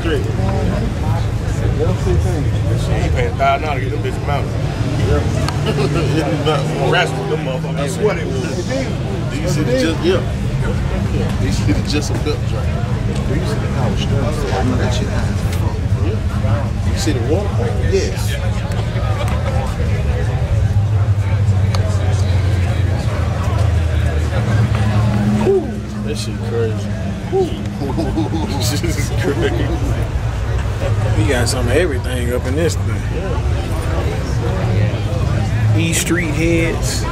straight. She ain't paying thousand dollars to get them bitches mounted. Rascal them motherfuckers. That's what it was. These shit is just yeah. These shit is just a belt drive. We used to the Howard Stern store. I know that shit high as fuck. You see the water? Yes. That shit crazy. We got some of everything up in this thing. E Street heads.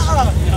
Ah!